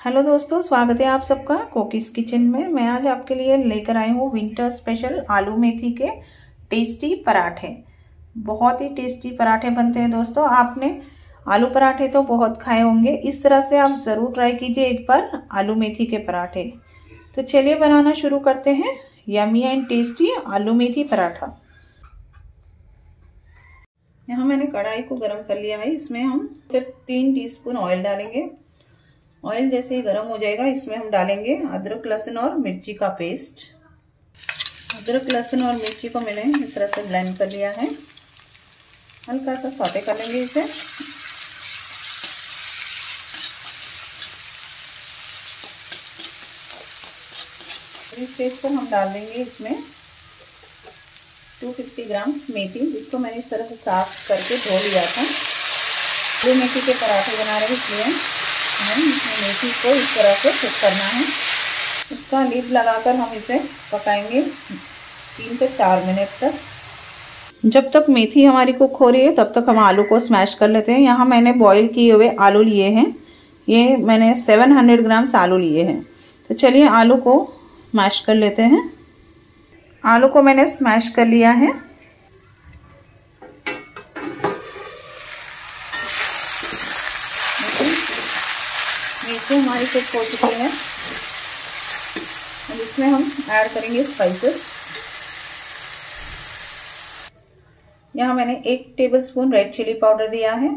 Hello दोस्तों, स्वागत है आप सबका कोकिस किचन में। मैं आज आपके लिए लेकर आई हूँ विंटर स्पेशल आलू मेथी के टेस्टी पराठे। बहुत ही टेस्टी पराठे बनते हैं दोस्तों। आपने आलू पराठे तो बहुत खाए होंगे। इस तरह से आप ज़रूर ट्राई कीजिए एक बार आलू मेथी के पराठे। तो चलिए बनाना शुरू करते हैं। यमी एंड टेस्टी आलू मेथी पराठा। यहाँ मैंने कढ़ाई को गर्म कर लिया है। इसमें हम सिर्फ़ तीन टीस्पून ऑयल डालेंगे। ऑयल जैसे ही गर्म हो जाएगा, इसमें हम डालेंगे अदरक, लहसुन और मिर्ची का पेस्ट। अदरक, लहसुन और मिर्ची को मैंने इस तरह से ब्लेंड कर लिया है। हल्का सा सौते कर लेंगे इसे। इस स्टेज हम डाल देंगे इसमें 250 ग्राम मेथी। जिसको मैंने इस तरह से साफ़ करके धो लिया था। दो मेथी के पराठे बना रहे इसलिए हमें मेथी को इस तरह से कुक करना है। इसका लीड लगाकर हम इसे पकाएँगे तीन से चार मिनट तक। जब तक मेथी हमारी कुक हो रही है, तब तक हम आलू को स्मैश कर लेते हैं। यहाँ मैंने बॉईल किए हुए आलू लिए हैं। ये मैंने 700 ग्राम्स आलू लिए हैं। तो चलिए आलू को मैश कर लेते हैं। आलू को मैंने स्मैश कर लिया है। मेथी हमारी कुक हो चुकी है। अब इसमें हम ऐड करेंगे स्पाइसेस यहाँ मैंने एक टेबलस्पून रेड चिली पाउडर दिया है,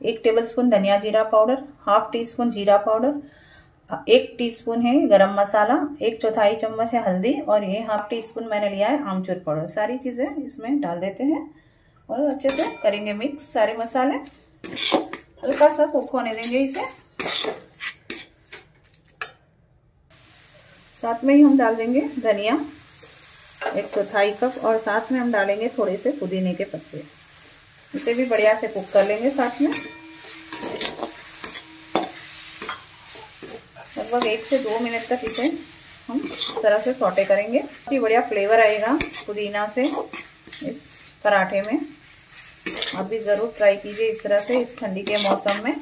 एक टेबलस्पून धनिया जीरा पाउडर हाफ़ टी स्पून जीरा पाउडर एक टीस्पून है गरम मसाला, एक चौथाई चम्मच है हल्दी और ये हाफ़ टी स्पून मैंने लिया है आमचूर पाउडर सारी चीज़ें इसमें डाल देते हैं और अच्छे से करेंगे मिक्स सारे मसाले। हल्का सा कुक होने देंगे इसे। साथ में ही हम डाल देंगे धनिया, एक चौथाई कप, और साथ में हम डालेंगे थोड़े से पुदीने के पत्ते। इसे भी बढ़िया से कुक कर लेंगे साथ में। लगभग एक से दो मिनट तक इसे हम इस तरह से सौटे करेंगे। काफ़ी बढ़िया फ्लेवर आएगा पुदीना से इस पराठे में। आप भी ज़रूर ट्राई कीजिए इस तरह से इस ठंडी के मौसम में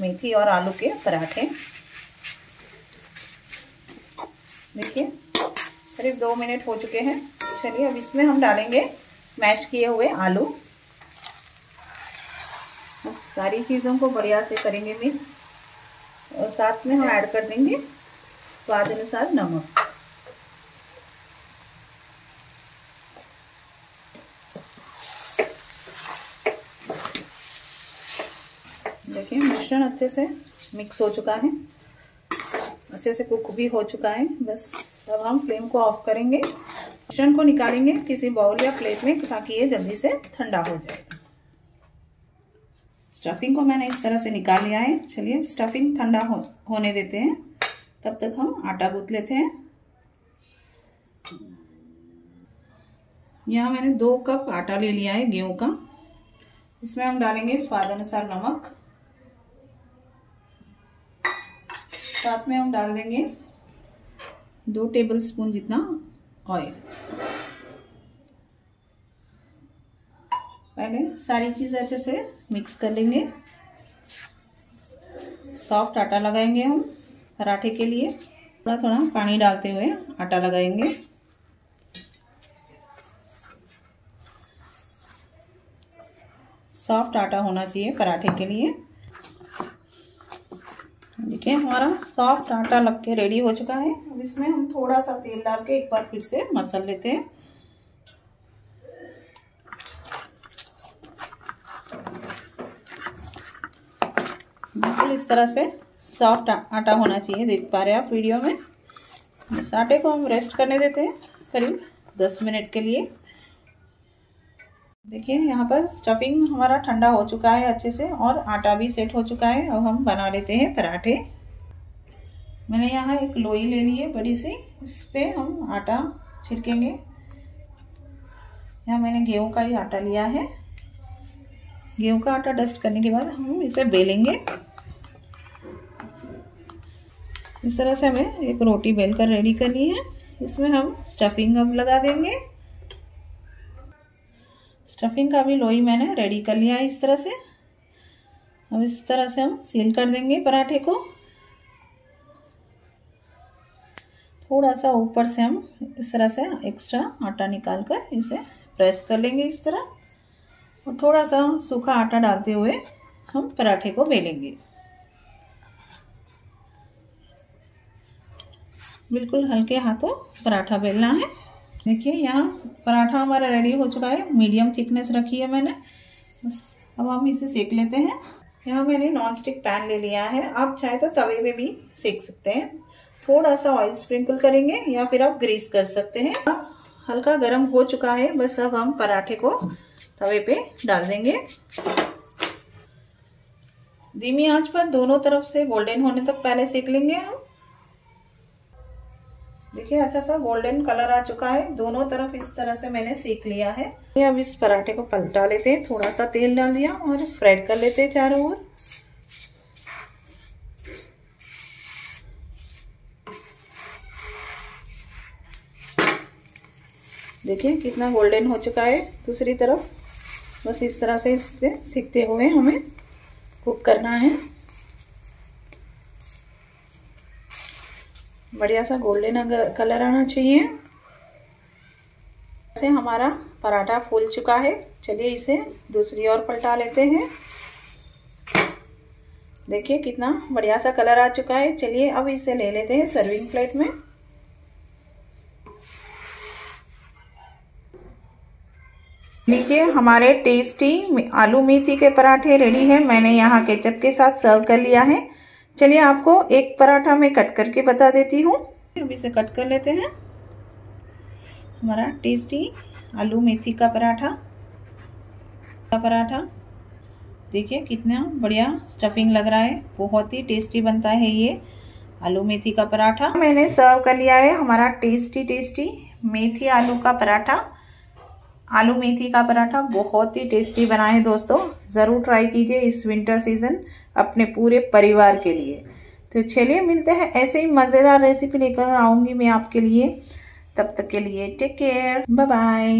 मेथी और आलू के पराठे। देखिए, करीब दो मिनट हो चुके हैं। चलिए, अब इसमें हम डालेंगे स्मैश किए हुए आलू। अब सारी चीज़ों को बढ़िया से करेंगे मिक्स और साथ में हम ऐड कर देंगे स्वाद अनुसार नमक। देखिए, मिश्रण अच्छे से मिक्स हो चुका है। अच्छे से कुक भी हो चुका है। बस अब हम फ्लेम को ऑफ़ करेंगे। मिश्रण को निकालेंगे किसी बाउल या प्लेट में ताकि ये जल्दी से ठंडा हो जाए। स्टफिंग को मैंने इस तरह से निकाल लिया है। चलिए स्टफिंग ठंडा हो, होने देते हैं। तब तक हम आटा गूंथ लेते हैं। यहाँ मैंने दो कप आटा ले लिया है गेहूँ का। इसमें हम डालेंगे स्वाद अनुसार नमक। साथ में हम डाल देंगे दो टेबल स्पून जितना ऑयल पहले सारी चीज़ें अच्छे से मिक्स कर लेंगे। सॉफ्ट आटा लगाएँगे हम पराठे के लिए। थोड़ा थोड़ा पानी डालते हुए आटा लगाएँगे। सॉफ्ट आटा होना चाहिए पराठे के लिए। देखिए, हमारा सॉफ्ट आटा लग के रेडी हो चुका है। अब इसमें हम थोड़ा सा तेल डाल के एक बार फिर से मसल लेते हैं। बिल्कुल इस तरह से सॉफ्ट आटा होना चाहिए, देख पा रहे हैं आप वीडियो में। इस आटे को हम रेस्ट करने देते हैं, करीब दस मिनट के लिए। देखिए, यहाँ पर स्टफिंग हमारा ठंडा हो चुका है अच्छे से और आटा भी सेट हो चुका है। अब हम बना लेते हैं पराठे। मैंने यहाँ एक लोई ले ली है बड़ी सी। इस पर हम आटा छिड़केंगे। यहाँ मैंने गेहूँ का ही आटा लिया है। गेहूँ का आटा डस्ट करने के बाद हम इसे बेलेंगे। इस तरह से हमें एक रोटी बेल कर रेडी करनी है। इसमें हम स्टफिंग अब लगा देंगे। स्टफिंग का भी लोई मैंने रेडी कर लिया है इस तरह से। अब इस तरह से हम सील कर देंगे पराठे को। थोड़ा सा ऊपर से हम इस तरह से एक्स्ट्रा आटा निकाल कर इसे प्रेस कर लेंगे इस तरह। और थोड़ा सा सूखा आटा डालते हुए हम पराठे को बेलेंगे। बिल्कुल हल्के हाथों पराठा बेलना है। देखिए यहाँ पराठा हमारा रेडी हो चुका है। मीडियम थिकनेस रखी है मैंने। बस, अब हम इसे सेक लेते हैं। यहाँ मैंने नॉन स्टिक पैन ले लिया है। आप चाहे तो तवे पे भी सेक सकते हैं। थोड़ा सा ऑयल स्प्रिंकल करेंगे या फिर आप ग्रीस कर सकते हैं। हल्का गर्म हो चुका है। बस अब हम पराठे को तवे पे डाल देंगे। धीमी आँच पर दोनों तरफ़ से गोल्डन होने तक पहले सेक लेंगे हम। देखिए अच्छा सा गोल्डन कलर आ चुका है। दोनों तरफ़ इस तरह से मैंने सेक लिया है। अब इस पराठे को पलटा लेते हैं। थोड़ा सा तेल डाल दिया और स्प्रेड कर लेते हैं चारों ओर। देखिए, कितना गोल्डन हो चुका है दूसरी तरफ़। बस इस तरह से इससे सीखते हुए हमें कुक करना है। बढ़िया सा गोल्डन कलर आना चाहिए। ऐसे हमारा पराठा फूल चुका है। चलिए इसे दूसरी ओर पलटा लेते हैं। देखिए कितना बढ़िया सा कलर आ चुका है। चलिए अब इसे ले लेते हैं सर्विंग प्लेट में। लीजिए हमारे टेस्टी आलू मेथी के पराठे रेडी है। मैंने यहाँ केचप के साथ सर्व कर लिया है। चलिए आपको एक पराठा मैं कट करके बता देती हूँ। अब इसे कट कर लेते हैं। हमारा टेस्टी आलू मेथी का पराठा। का पराठा। देखिए कितना बढ़िया स्टफिंग लग रहा है। बहुत ही टेस्टी बनता है ये आलू मेथी का पराठा। मैंने सर्व कर लिया है हमारा टेस्टी टेस्टी मेथी आलू का पराठा। आलू मेथी का पराठा बहुत ही टेस्टी बना है दोस्तों। ज़रूर ट्राई कीजिए इस विंटर सीज़न अपने पूरे परिवार के लिए। तो चलिए, मिलते हैं। ऐसे ही मज़ेदार रेसिपी लेकर आऊँगी मैं आपके लिए। तब तक के लिए टेक केयर बाय बाय